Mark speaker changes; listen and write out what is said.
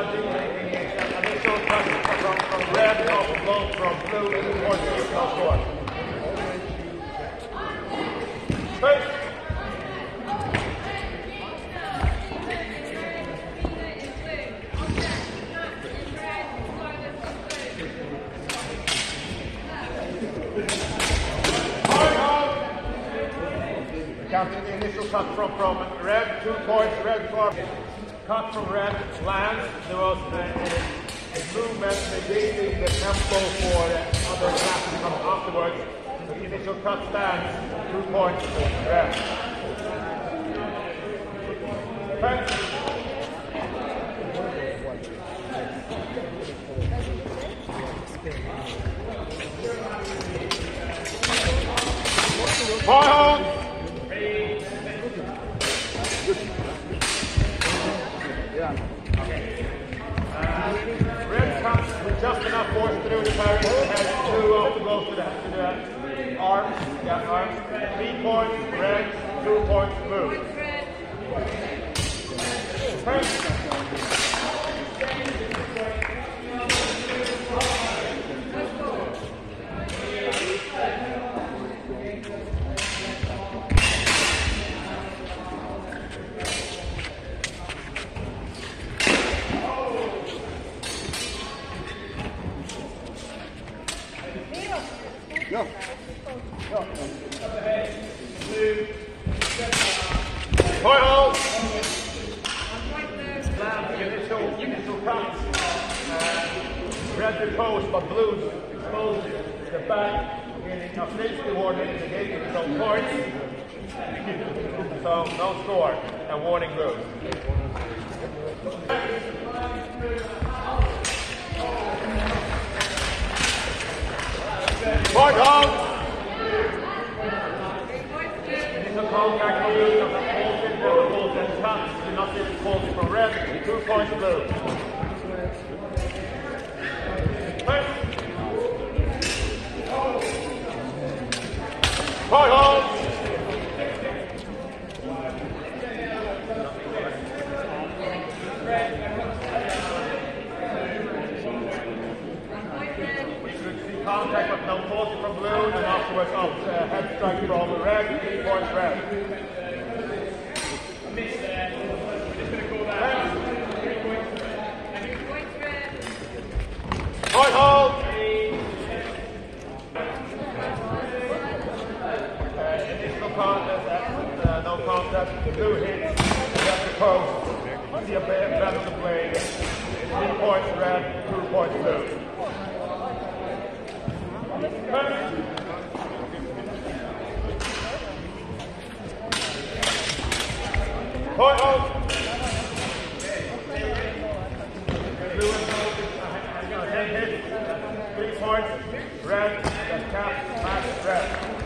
Speaker 1: from, red, from. Counting the initial cut from, from red, two points, red for cut from red lands. There was a, a movement negating the tempo for the other class to come afterwards. The initial cut stands, two points for red. Thanks. Point Red cuts with just enough force through the parry. Has two off the go to the, to the arms. Yeah, arms. Three points, red. Two points, blue. Thanks.
Speaker 2: Ja. Ja.
Speaker 1: Point hold. The initial, initial cut. Uh, post, but blue exposed the back. A safety warning, negating some points. So no score and warning blue. Point hold. From blue, number Colton, number Colton cuts, do not see Colton from red, two points blue. Hold. We should see contact with no Colton from blue, and afterwards up uh, head strike from red, three points red. Point hold. Initial contest, no blue hits, left the post, see a bad of the blade, three points red, two points blue. Point hold. Blue and gold, uh, hang on, head hit, three points, red, cap, match, red.